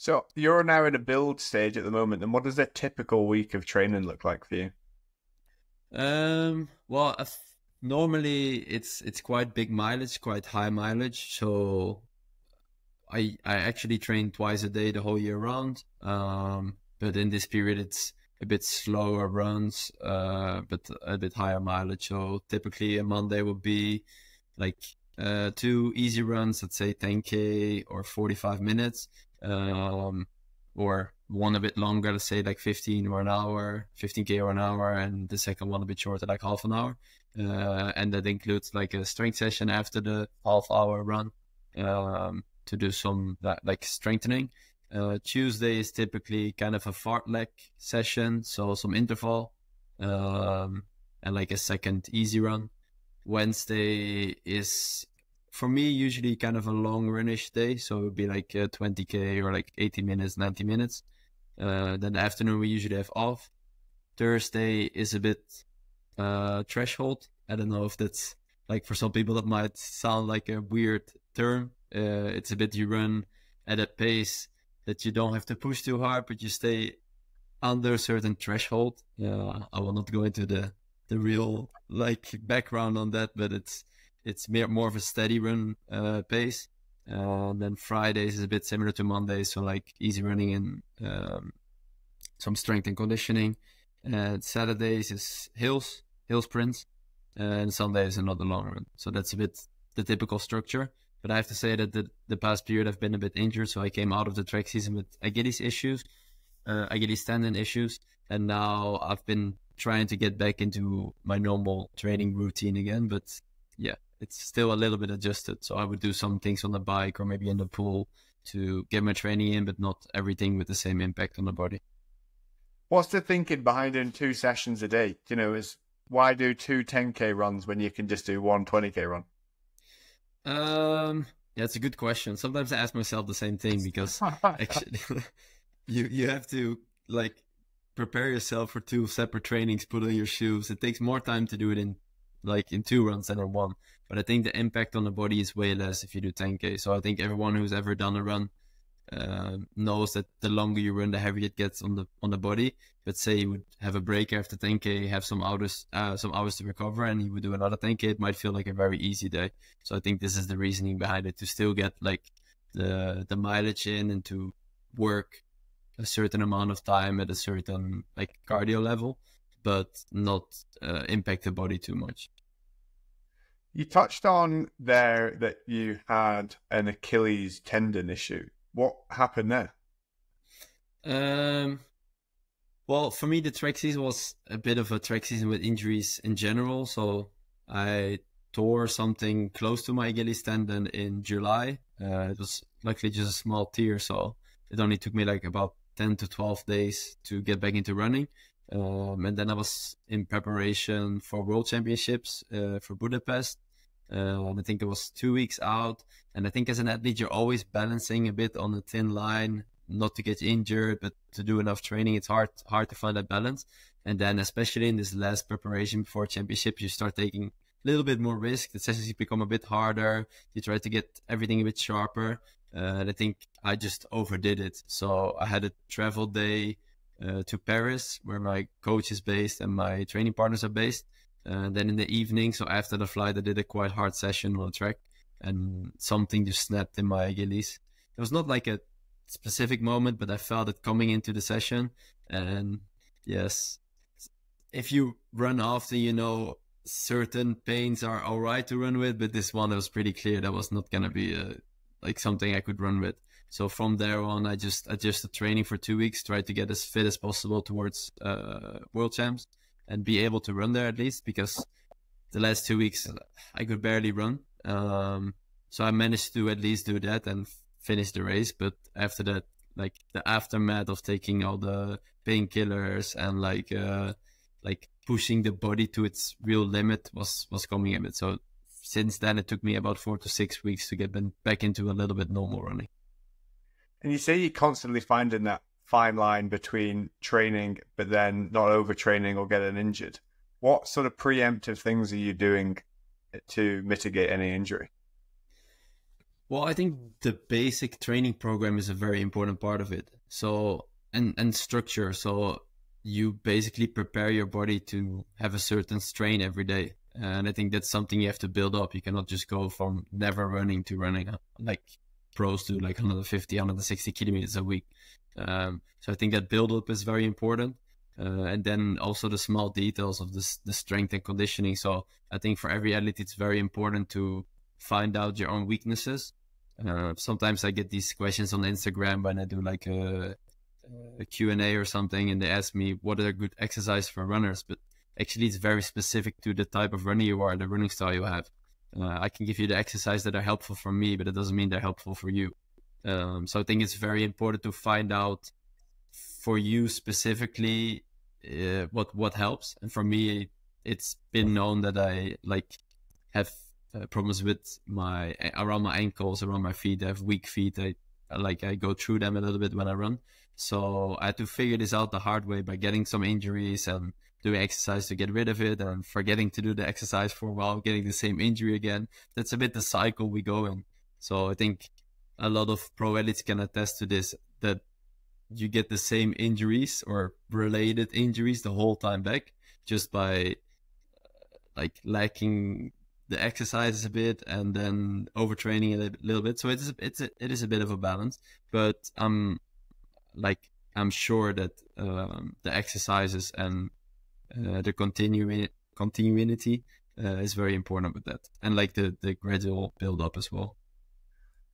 So you're now in a build stage at the moment, and what does a typical week of training look like for you? Um, well, normally it's it's quite big mileage, quite high mileage. So I I actually train twice a day the whole year round. Um, but in this period it's a bit slower runs, uh, but a bit higher mileage. So typically a Monday would be like uh, two easy runs, let's say 10k or 45 minutes, um, or one a bit longer, say like 15 or an hour, 15k or an hour, and the second one a bit shorter, like half an hour. Uh, and that includes like a strength session after the half hour run um, to do some like strengthening. Uh, Tuesday is typically kind of a fartlek session, so some interval um, and like a second easy run. Wednesday is for me usually kind of a long runish day, so it would be like uh, 20k or like 80 minutes, 90 minutes. Uh, then the afternoon we usually have off. Thursday is a bit uh, threshold. I don't know if that's like for some people that might sound like a weird term. Uh, it's a bit you run at a pace that you don't have to push too hard, but you stay under a certain threshold. Yeah, I will not go into the the real like background on that, but it's it's more, of a steady run uh, pace. Uh, then Fridays is a bit similar to Mondays, so like easy running and um, some strength and conditioning. And Saturdays is hills, hill sprints, and Sundays is another long run. So that's a bit the typical structure. But I have to say that the, the past period I've been a bit injured, so I came out of the track season with Achilles issues, uh, Achilles tendon issues, and now I've been trying to get back into my normal training routine again. But yeah, it's still a little bit adjusted. So I would do some things on the bike or maybe in the pool to get my training in, but not everything with the same impact on the body. What's the thinking behind doing two sessions a day? You know, is why do two 10k runs when you can just do one 20k run? Um, yeah, it's a good question. Sometimes I ask myself the same thing because actually, you you have to like prepare yourself for two separate trainings, put on your shoes. It takes more time to do it in like in two runs than in one. But I think the impact on the body is way less if you do 10k. So I think everyone who's ever done a run uh, knows that the longer you run, the heavier it gets on the on the body. But say you would have a break after 10k, have some hours uh, some hours to recover, and you would do another 10k, it might feel like a very easy day. So I think this is the reasoning behind it to still get like the the mileage in and to work a certain amount of time at a certain like cardio level, but not uh, impact the body too much. You touched on there that you had an Achilles tendon issue. What happened there? Um, well, for me, the track season was a bit of a track season with injuries in general. So I tore something close to my Achilles tendon in July. Uh, it was luckily just a small tear, so it only took me like about 10 to 12 days to get back into running. Um, and then I was in preparation for World Championships uh, for Budapest. Uh, I think it was two weeks out. And I think as an athlete, you're always balancing a bit on a thin line, not to get injured, but to do enough training. It's hard, hard to find that balance. And then, especially in this last preparation before championships, you start taking a little bit more risk. The sessions become a bit harder. You try to get everything a bit sharper. Uh, and I think I just overdid it. So I had a travel day uh, to Paris, where my coach is based and my training partners are based. And then in the evening, so after the flight, I did a quite hard session on the track, and something just snapped in my Achilles. It was not like a specific moment, but I felt it coming into the session. And yes, if you run after, you know, certain pains are all right to run with, but this one was pretty clear that was not gonna be a, like something I could run with. So from there on, I just adjusted training for two weeks, tried to get as fit as possible towards uh, world champs and be able to run there at least because the last two weeks I could barely run. Um, so I managed to at least do that and finish the race. But after that, like the aftermath of taking all the painkillers and like uh, like pushing the body to its real limit was was coming a bit. So since then, it took me about four to six weeks to get back into a little bit normal running. And you say you're constantly finding that fine line between training but then not overtraining or getting injured. What sort of preemptive things are you doing to mitigate any injury? Well, I think the basic training program is a very important part of it. So and and structure. So you basically prepare your body to have a certain strain every day. And I think that's something you have to build up. You cannot just go from never running to running like pros to like 150, 160 kilometers a week. Um, so I think that build up is very important. Uh, and then also the small details of the strength and conditioning. So I think for every athlete, it's very important to find out your own weaknesses. Uh, sometimes I get these questions on Instagram when I do like a, a Q&A or something, and they ask me what are good exercise for runners. But actually, it's very specific to the type of runner you are, the running style you have. Uh, I can give you the exercise that are helpful for me, but it doesn't mean they're helpful for you. Um, so I think it's very important to find out for you specifically uh, what what helps. And for me, it's been known that I like have uh, problems with my around my ankles, around my feet. I have weak feet. I like I go through them a little bit when I run. So I had to figure this out the hard way by getting some injuries and doing exercise to get rid of it and forgetting to do the exercise for a while, getting the same injury again. That's a bit the cycle we go in. So I think a lot of pro athletes can attest to this that you get the same injuries or related injuries the whole time back just by like lacking the exercises a bit and then overtraining a little bit. So it's it's a, it is a bit of a balance, but I'm like I'm sure that um, the exercises and uh, the continu- continuity uh, is very important with that, and like the the gradual build up as well.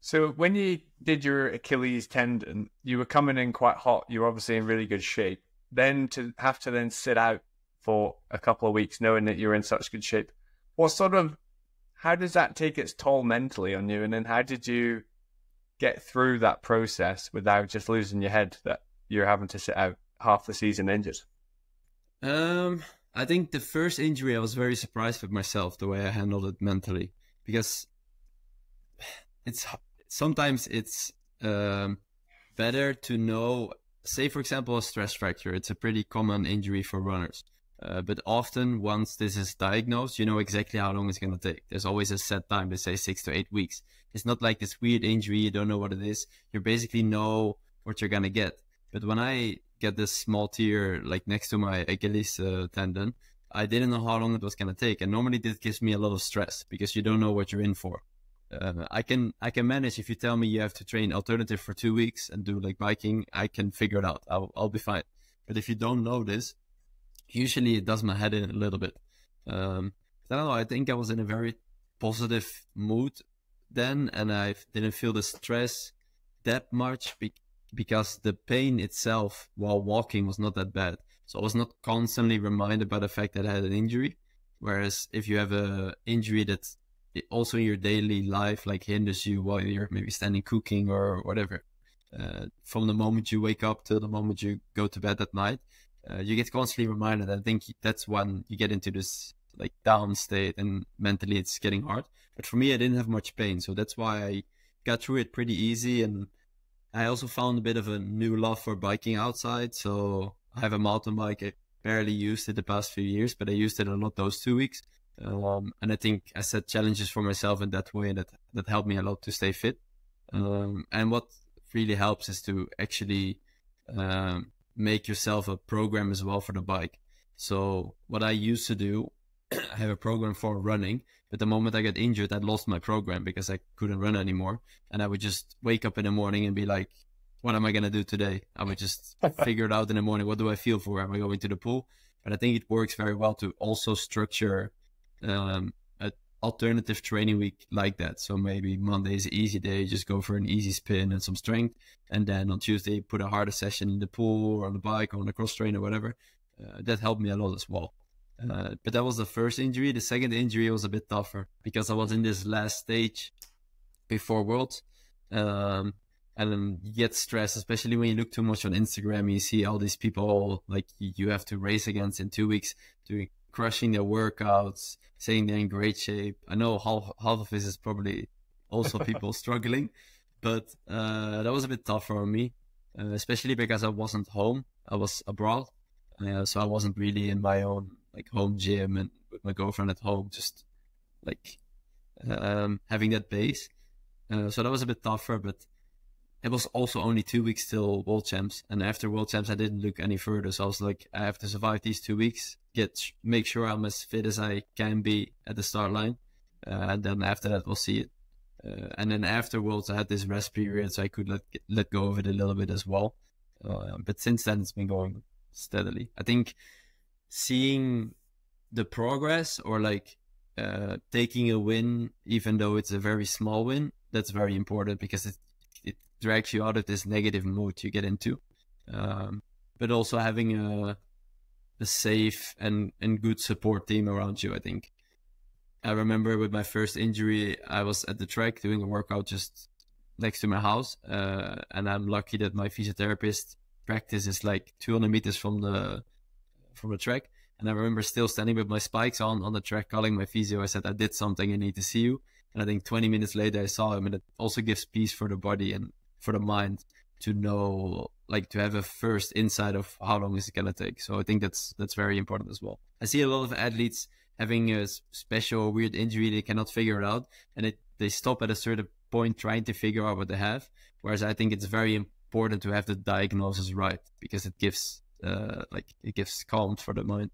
So when you did your Achilles tendon, you were coming in quite hot. You were obviously in really good shape. Then to have to then sit out for a couple of weeks, knowing that you're in such good shape, what sort of how does that take its toll mentally on you? And then how did you get through that process without just losing your head that you're having to sit out half the season injured? Um, I think the first injury, I was very surprised with myself the way I handled it mentally because it's sometimes it's um, better to know. Say, for example, a stress fracture. It's a pretty common injury for runners. Uh, but often, once this is diagnosed, you know exactly how long it's going to take. There's always a set time, they say six to eight weeks. It's not like this weird injury, you don't know what it is. You basically know what you're going to get. But when I get this small tear like next to my Achilles uh, tendon, I didn't know how long it was going to take. And normally this gives me a lot of stress because you don't know what you're in for. Uh, I can I can manage if you tell me you have to train alternative for two weeks and do like biking. I can figure it out. I'll I'll be fine. But if you don't know this, usually it does my head in a little bit. Um, I don't know. I think I was in a very positive mood then, and I didn't feel the stress that much because the pain itself while walking was not that bad. So I was not constantly reminded by the fact that I had an injury. Whereas if you have a injury that also in your daily life like hinders you while you're maybe standing cooking or whatever, uh, from the moment you wake up till the moment you go to bed at night, uh, you get constantly reminded. I think that's when you get into this like down state and mentally it's getting hard. But for me, I didn't have much pain, so that's why I got through it pretty easy. And I also found a bit of a new love for biking outside. So I have a mountain bike. I barely used it the past few years, but I used it a lot those two weeks. Um, and I think I set challenges for myself in that way, that that helped me a lot to stay fit. Um, and what really helps is to actually um, make yourself a program as well for the bike. So what I used to do, I have a program for running, but the moment I got injured, I lost my program because I couldn't run anymore. And I would just wake up in the morning and be like, what am I going to do today? I would just figure it out in the morning. What do I feel for? Am I going to the pool? But I think it works very well to also structure um, an alternative training week like that. So maybe Monday is an easy day, just go for an easy spin and some strength. And then on Tuesday, put a harder session in the pool or on the bike or on the cross train or whatever. Uh, that helped me a lot as well. Uh, but that was the first injury. The second injury was a bit tougher because I was in this last stage before Worlds. Um, and then you get stressed, especially when you look too much on Instagram. You see all these people like you have to race against in two weeks, doing crushing their workouts, saying they're in great shape. I know half half of this is probably also people struggling, but uh, that was a bit tough for me, uh, especially because I wasn't home. I was abroad, uh, so I wasn't really in my own like home gym and with my girlfriend at home, just like um, having that base. Uh, so that was a bit tougher, but it was also only two weeks till World Champs, and after World Champs, I didn't look any further. So I was like, I have to survive these two weeks, get make sure I'm as fit as I can be at the start line, uh, and then after that, we'll see it. Uh, and then after Worlds, I had this rest period, so I could let let go of it a little bit as well. Uh, but since then, it's been going steadily. I think seeing the progress or like uh, taking a win, even though it's a very small win, that's very important because it it drags you out of this negative mood you get into. Um, but also having a a safe and and good support team around you, I think. I remember with my first injury, I was at the track doing a workout just next to my house, uh, and I'm lucky that my physiotherapist practice is like 200 meters from the from the track. And I remember still standing with my spikes on on the track, calling my physio. I said, "I did something. I need to see you." And I think 20 minutes later, I saw him, and it also gives peace for the body and for the mind to know, like, to have a first insight of how long is it gonna take. So I think that's that's very important as well. I see a lot of athletes having a special weird injury they cannot figure it out, and it they stop at a certain point trying to figure out what they have. Whereas I think it's very important to have the diagnosis right because it gives uh, like it gives calm for the mind.